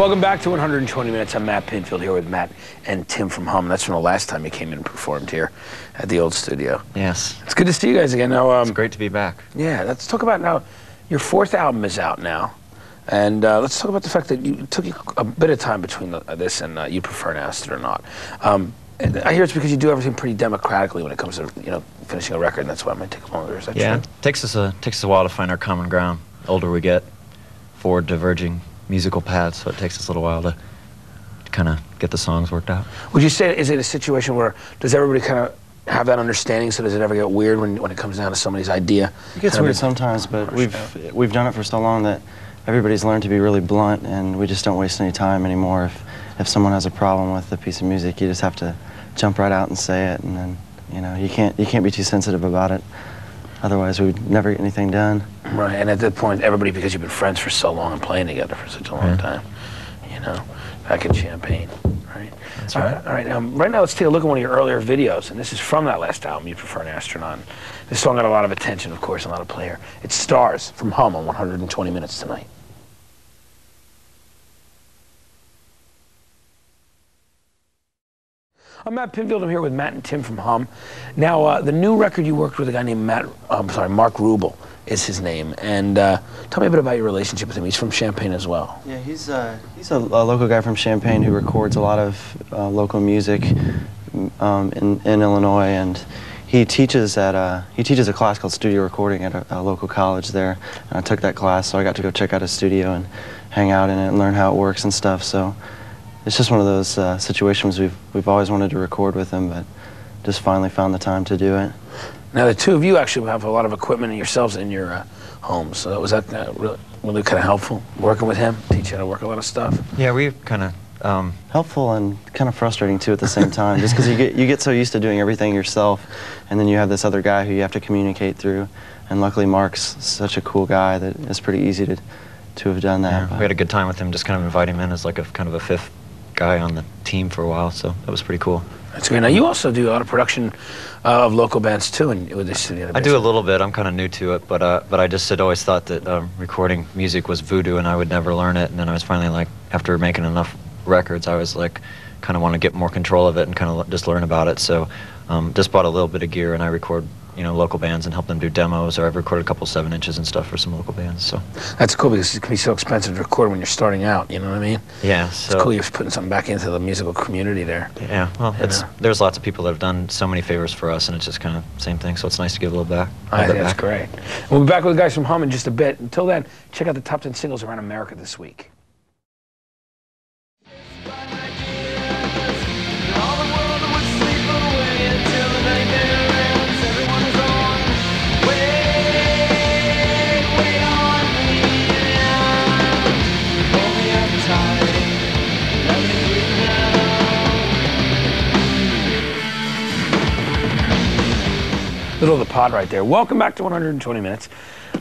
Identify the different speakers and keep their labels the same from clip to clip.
Speaker 1: Welcome back to 120 Minutes. I'm Matt Pinfield here with Matt and Tim from Hum. That's from the last time you came in and performed here at the old studio.
Speaker 2: Yes.
Speaker 1: It's good to see you guys again. Now, um,
Speaker 2: It's great to be back.
Speaker 1: yeah, let's talk about now. Your fourth album is out now, and uh, let's talk about the fact that you took a bit of time between the, this and uh, You Prefer an Astronaut. Um, and I hear it's because you do everything pretty democratically when it comes to you know finishing a record, and that's why it might take longer. Is that
Speaker 2: Yeah,
Speaker 1: true?
Speaker 2: it takes us a takes us a while to find our common ground. The older we get, forward diverging musical paths, so it takes us a little while to, to kind of get the songs worked out.
Speaker 1: Would you say is it a situation where does everybody kind of have that understanding? So does it ever get weird when, when it comes down to somebody's idea?
Speaker 3: It gets weird sometimes, but we've we've done it for so long that everybody's learned to be really blunt, and we just don't waste any time anymore. If if someone has a problem with a piece of music, you just have to jump right out and say it, and then you know you can't you can't be too sensitive about it. Otherwise, we'd never get anything done.
Speaker 1: Right, and at that point, everybody, because you've been friends for so long and playing together for such a long
Speaker 2: Yeah.
Speaker 1: time, you know, back in Champaign, right?
Speaker 2: That's
Speaker 1: All
Speaker 2: right.
Speaker 1: All right, um, right now let's take a look at one of your earlier videos, and this is from that last album, You Prefer an Astronaut. This song got a lot of attention, of course, and a lot of play here. It's Stars from Hum on 120 Minutes Tonight. I'm Matt Pinfield. I'm here with Matt and Tim from Hum. Now, uh, the new record you worked with a guy named Matt, I'm sorry, Mark Rubel is his name. And uh, tell me a bit about your relationship with him. He's from Champaign as well.
Speaker 3: Yeah, he's uh, he's a, a local guy from Champaign who records a lot of uh, local music um, in, in Illinois, and he teaches at uh, he teaches a class called studio recording at a, a local college there. And I took that class, so I got to go check out his studio and hang out in it and learn how it works and stuff. So it's just one of those uh, situations we've we've always wanted to record with him, but just finally found the time to do it.
Speaker 1: Now, the two of you actually have a lot of equipment yourselves in your uh, homes. So was that uh, really, really kind of helpful working with him, teach you how to work a lot of stuff?
Speaker 2: Yeah, we kind of um,
Speaker 3: helpful and kind of frustrating too at the same time just because you get you get so used to doing everything yourself and then you have this other guy who you have to communicate through and luckily mark's such a cool guy that it's pretty easy to to have done that
Speaker 2: yeah, we had a good time with him. Just kind of invite him in as like a kind of a fifth guy on the team for a while. So that was pretty cool.
Speaker 1: That's great. Now, you also do a lot of production uh, of local bands too, and with this studio.
Speaker 2: I do a little bit. I'm kind of new to it, but uh, but I just had always thought that um, recording music was voodoo, and I would never learn it. And then I was finally like, after making enough records, I was like, kind of want to get more control of it and kind of just learn about it. So, um, just bought a little bit of gear, and I record, you know, local bands and help them do demos. Or I've recorded a couple seven inches and stuff for some local bands. So,
Speaker 1: That's cool because it can be so expensive to record when you're starting out. You know what I mean?
Speaker 2: yeah. So it's
Speaker 1: cool you're putting something back into the musical community there.
Speaker 2: yeah. Well, it's
Speaker 1: know.
Speaker 2: there's lots of people that have done so many favors for us, and it's just kind of same thing. So it's nice to give a little back.
Speaker 1: I think that's
Speaker 2: back.
Speaker 1: great. We'll be back with the guys from Hum in just a bit. Until then, check out the top 10 singles around America this week. Middle of the pod right there. Welcome back to 120 Minutes.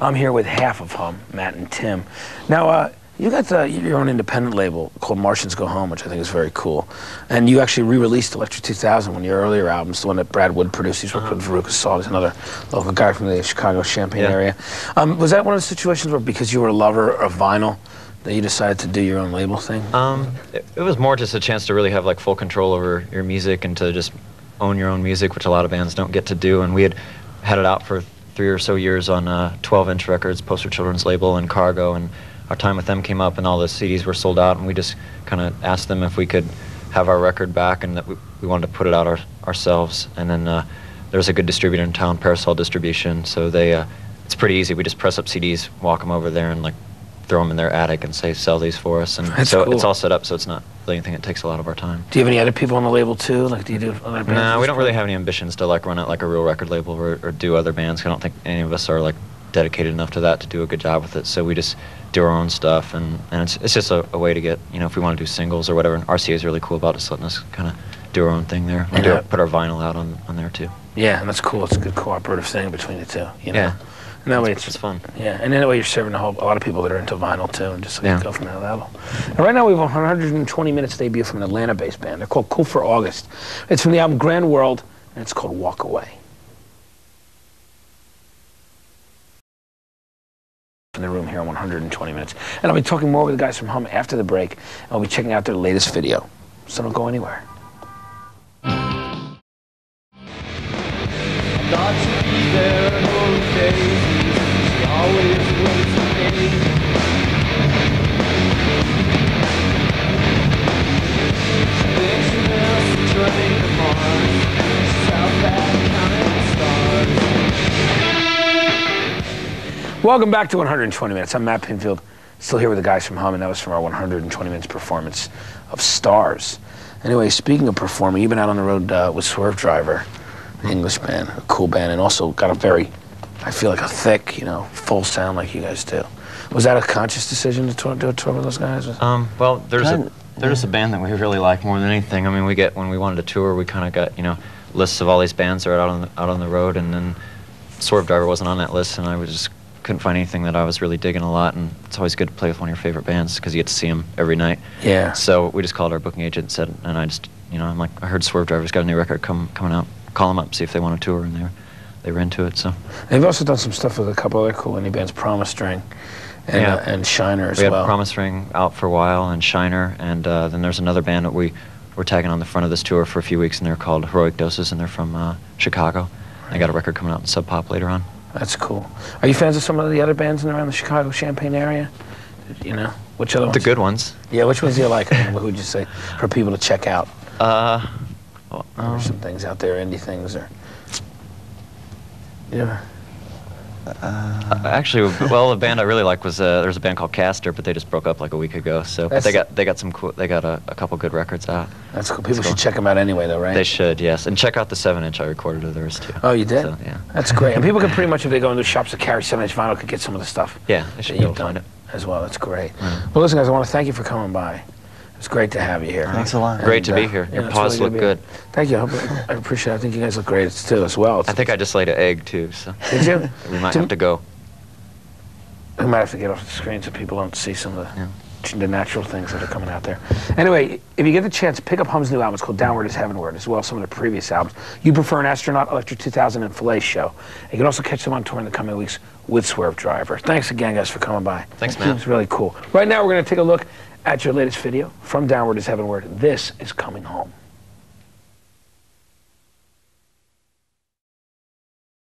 Speaker 1: I'm here with half of Hum, Matt and Tim. Now, uh, you got uh, your own independent label called Martians Go Home, which I think is very cool. And you actually re-released Electra 2000, one of your earlier albums, the one that Brad Wood produced. He's worked with Veruca Salt. He's another local guy from the Chicago Champaign
Speaker 2: Yeah.
Speaker 1: area. Um, was that one of the situations where, because you were a lover of vinyl, that you decided to do your own label thing?
Speaker 2: Um, it, it was more just a chance to really have like full control over your music and to just own your own music, which a lot of bands don't get to do. And we had had it out for three or so years on uh, 12-inch records, Poster Children's label, and Cargo. And our time with them came up, and all the CDs were sold out. And we just kind of asked them if we could have our record back, and that we, we wanted to put it out our, ourselves. And then uh, there was a good distributor in town, Parasol Distribution. So they, uh, it's pretty easy. We just press up CDs, walk them over there, and like throw them in their attic and say sell these for us. And
Speaker 1: That's
Speaker 2: so
Speaker 1: cool.
Speaker 2: it's all set up, so it's not really anything that takes a lot of our time.
Speaker 1: Do you have any other people on the label too? Like, do you do other bands?
Speaker 2: No, we don't really have any ambitions to like run it like a real record label or, or do other bands. I don't think any of us are like dedicated enough to that to do a good job with it. So we just do our own stuff, and, and it's, it's just a, a way to get you know if we want to do singles or whatever. And RCA is really cool about just letting us kind of do our own thing there. We do
Speaker 1: Yeah.
Speaker 2: put our vinyl out on, on there too.
Speaker 1: Yeah, and that's cool. It's a good cooperative thing between the two. You know?
Speaker 2: Yeah.
Speaker 1: And that way
Speaker 2: It's,
Speaker 1: it's,
Speaker 2: fun.
Speaker 1: Yeah, and that way you're serving a, whole, a lot of people that are into vinyl too, and just like,
Speaker 2: Yeah.
Speaker 1: go from that level. And right now we have a 120 minutes debut from an Atlanta-based band. They're called Cool for August. It's from the album Grand World, and it's called Walk Away. in the room here on 120 Minutes. And I'll be talking more with the guys from Hum after the break, and I'll be checking out their latest video. So don't go anywhere. Welcome back to 120 Minutes. I'm Matt Pinfield, still here with the guys from Hum, and that was from our 120 Minutes performance of Stars. Anyway, speaking of performing, you've been out on the road uh, with Swervedriver, an English band, a cool band, and also got a very, I feel like a thick, you know, full sound like you guys do. Was that a conscious decision to tour, do a tour with those guys?
Speaker 2: Um, well, there's
Speaker 3: Kind-
Speaker 2: a there's a band that we really like more than anything. I mean, we get when we wanted to tour, we kind of got you know lists of all these bands that are out on the, out on the road, and then Swervedriver wasn't on that list, and I was just couldn't find anything that I was really digging a lot. And it's always good to play with one of your favorite bands because you get to see them every night.
Speaker 1: Yeah.
Speaker 2: So we just called our booking agent and said, and I just you know I'm like I heard Swervedriver's got a new record come coming out. Call them up, see if they want to tour, and they were they were into it. So
Speaker 1: They've also done some stuff with a couple other cool indie bands, Promise Ring. and,
Speaker 2: Yeah.
Speaker 1: uh, and Shiner as
Speaker 2: we had. Promise Ring out for a while and Shiner, and uh, then there's another band that we were tagging on the front of this tour for a few weeks, and they're called Heroic Doses, and they're from uh, Chicago. They got a record coming out in Sub Pop later on.
Speaker 1: That's cool. Are you fans of some of the other bands in around the Chicago Champaign area? You know, which other ones?
Speaker 2: The good ones.
Speaker 1: Yeah, which ones do you like? Who would you say for people to check out?
Speaker 2: Uh, well, um,
Speaker 1: There's some things out there, indie things, or yeah.
Speaker 2: Uh, actually, well, the band I really like was uh, there's a band called Castor, but they just broke up like a week ago. So but they got they got some cool. They got a, a couple good records out.
Speaker 1: That's cool. People
Speaker 2: That's
Speaker 1: should check them out anyway, though, right?
Speaker 2: They should, yes, and check out the seven inch I recorded of theirs too.
Speaker 1: Oh, you did?
Speaker 2: So, yeah.
Speaker 1: That's great. And people can pretty much, if they go into shops that carry seven-inch vinyl, could get some of the stuff.
Speaker 2: Yeah, they should be able
Speaker 1: you've
Speaker 2: to find
Speaker 1: done
Speaker 2: it.
Speaker 1: as well. That's great.
Speaker 2: Yeah.
Speaker 1: Well, listen, guys, I want to thank you for coming by. It's great to have you here.
Speaker 3: Thanks a lot.
Speaker 2: Great to
Speaker 1: And,
Speaker 2: be
Speaker 1: uh,
Speaker 2: here. Your
Speaker 1: it's
Speaker 2: paws
Speaker 1: really
Speaker 2: look
Speaker 1: to be
Speaker 2: good.
Speaker 1: Thank you. I, hope, I appreciate it. I think you guys look great too, as well.
Speaker 2: I think I just laid an egg too, so
Speaker 1: Did you?
Speaker 2: we might
Speaker 1: To-
Speaker 2: have to go.
Speaker 1: We might have to get off the screen so people don't see some of the,
Speaker 2: Yeah.
Speaker 1: the natural things that are coming out there. Anyway, if you get the chance, pick up Hum's new album. It's called Downward is Heavenward, as well as some of the previous albums. You Prefer an Astronaut, Electra 2000, and Fillet Show. You can also catch them on tour in the coming weeks with Swervedriver. Thanks again, guys, for coming by.
Speaker 2: Thanks, Matt.
Speaker 1: It's really cool. Right now, we're going to take a look at your latest video from Downward is Heavenward. This is Coming Home.